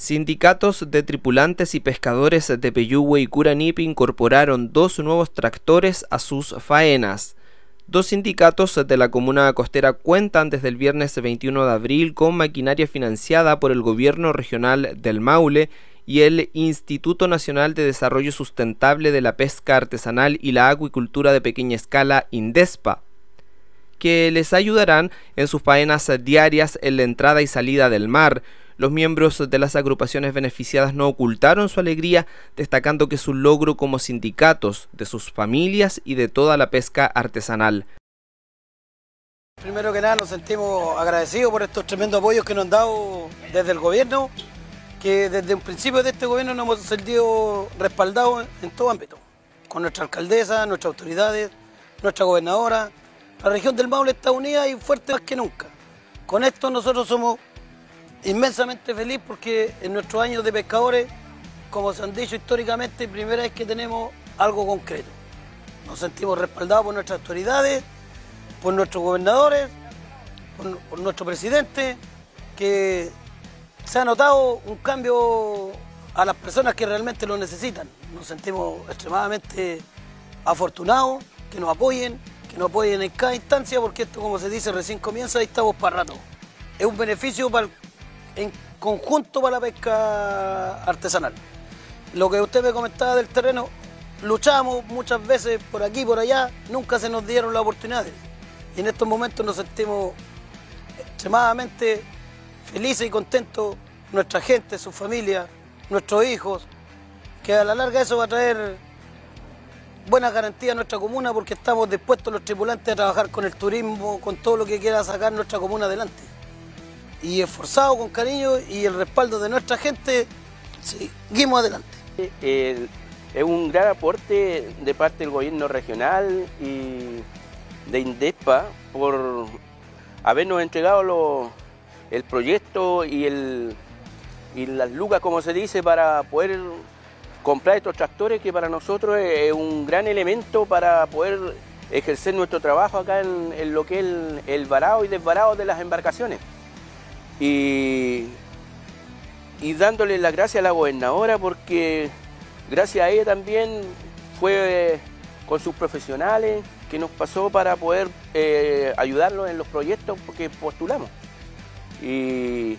Sindicatos de tripulantes y pescadores de Peyúgue y Curanipe incorporaron dos nuevos tractores a sus faenas. Dos sindicatos de la comuna costera cuentan desde el viernes 21 de abril con maquinaria financiada por el gobierno regional del Maule y el Instituto Nacional de Desarrollo Sustentable de la Pesca Artesanal y la Acuicultura de Pequeña Escala, INDESPA, que les ayudarán en sus faenas diarias en la entrada y salida del mar, los miembros de las agrupaciones beneficiadas no ocultaron su alegría, destacando que es un logro como sindicatos de sus familias y de toda la pesca artesanal. Primero que nada nos sentimos agradecidos por estos tremendos apoyos que nos han dado desde el gobierno, que desde un principio de este gobierno nos hemos sentido respaldados en todo ámbito, con nuestra alcaldesa, nuestras autoridades, nuestra gobernadora. La región del Maule está unida y fuerte más que nunca. Con esto nosotros somos inmensamente feliz porque en nuestros años de pescadores, como se han dicho históricamente, primera vez que tenemos algo concreto. Nos sentimos respaldados por nuestras autoridades, por nuestros gobernadores, por, nuestro presidente, que se ha notado un cambio a las personas que realmente lo necesitan. Nos sentimos extremadamente afortunados, que nos apoyen, que nos apoyen en cada instancia, porque esto, como se dice, recién comienza y estamos para rato. Es un beneficio para el en conjunto para la pesca artesanal. Lo que usted me comentaba del terreno, luchamos muchas veces por aquí por allá, nunca se nos dieron las oportunidades. Y en estos momentos nos sentimos extremadamente felices y contentos, nuestra gente, su familia, nuestros hijos, que a la larga eso va a traer buena garantía a nuestra comuna porque estamos dispuestos los tripulantes a trabajar con el turismo, con todo lo que quiera sacar nuestra comuna adelante y esforzado con cariño y el respaldo de nuestra gente, seguimos adelante. es un gran aporte de parte del gobierno regional y de INDESPA por habernos entregado el proyecto y, el, y las lucas, como se dice, para poder comprar estos tractores que para nosotros es un gran elemento para poder ejercer nuestro trabajo acá en, lo que es el varado y desvarado de las embarcaciones y, dándole las gracias a la gobernadora porque gracias a ella también fue con sus profesionales que nos pasó para poder eh, ayudarlos en los proyectos que postulamos. Y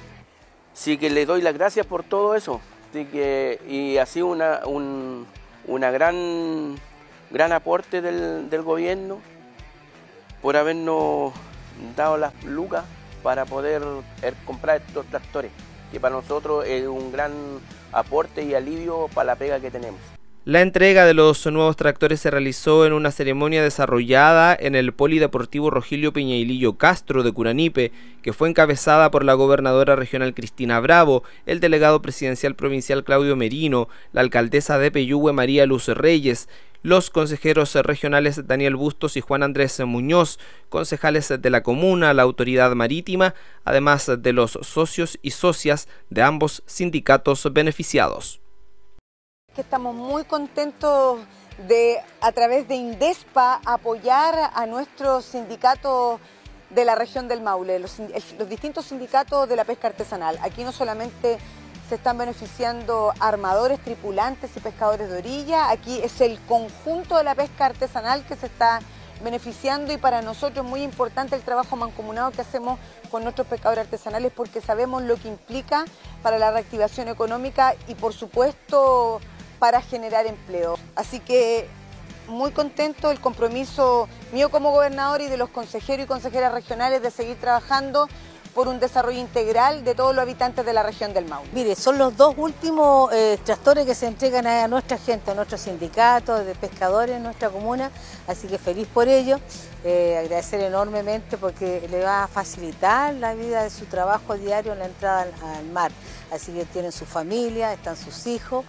sí que le doy las gracias por todo eso. que, y ha sido una, un una gran, gran aporte del, del gobierno por habernos dado las lucas para poder er, comprar estos tractores, que para nosotros es un gran aporte y alivio para la pega que tenemos. La entrega de los nuevos tractores se realizó en una ceremonia desarrollada en el Polideportivo Rogilio Piñailillo Castro de Curanipe, que fue encabezada por la gobernadora regional Cristina Bravo, el delegado presidencial provincial Claudio Merino, la alcaldesa de Peyúgue María Luz Reyes, los consejeros regionales Daniel Bustos y Juan Andrés Muñoz, concejales de la comuna, la autoridad marítima, además de los socios y socias de ambos sindicatos beneficiados. Estamos muy contentos de, a través de INDESPA, apoyar a nuestros sindicatos de la región del Maule, los, los distintos sindicatos de la pesca artesanal. Aquí no solamente se están beneficiando armadores, tripulantes y pescadores de orilla. Aquí es el conjunto de la pesca artesanal que se está beneficiando y para nosotros es muy importante el trabajo mancomunado que hacemos con nuestros pescadores artesanales porque sabemos lo que implica para la reactivación económica y por supuesto para generar empleo. Así que muy contento el compromiso mío como gobernador y de los consejeros y consejeras regionales de seguir trabajando por un desarrollo integral de todos los habitantes de la región del Maule. Mire, son los dos últimos eh, tractores que se entregan a nuestra gente, a nuestros sindicatos de pescadores en nuestra comuna, así que feliz por ello. Eh, agradecer enormemente porque le va a facilitar la vida de su trabajo diario en la entrada al mar. Así que tienen su familia, están sus hijos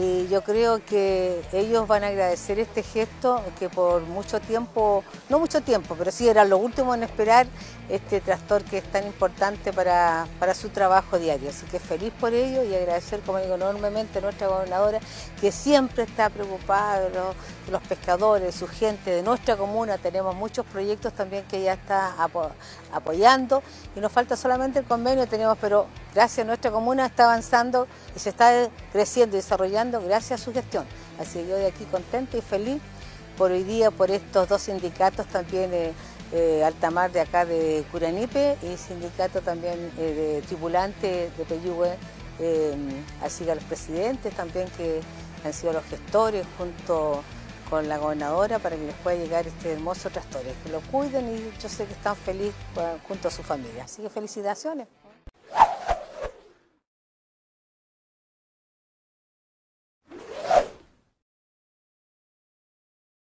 y yo creo que ellos van a agradecer este gesto que por mucho tiempo, no mucho tiempo, pero sí eran los últimos en esperar este tractor que es tan importante para, su trabajo diario. Así que feliz por ello y agradecer, como digo, enormemente a nuestra gobernadora que siempre está preocupada de los, pescadores, de su gente, de nuestra comuna. Tenemos muchos proyectos también que ella está apoyando y nos falta solamente el convenio, tenemos pero gracias a nuestra comuna está avanzando y se está creciendo y desarrollando gracias a su gestión. Así que yo de aquí contenta y feliz por hoy día, por estos dos sindicatos también, eh, eh, Altamar de acá de Curanipe y sindicato también eh, de tripulantes de Peyúgue, así que a los presidentes también que han sido los gestores junto con la gobernadora para que les pueda llegar este hermoso trastor, que lo cuiden y yo sé que están felices junto a su familia. Así que felicitaciones.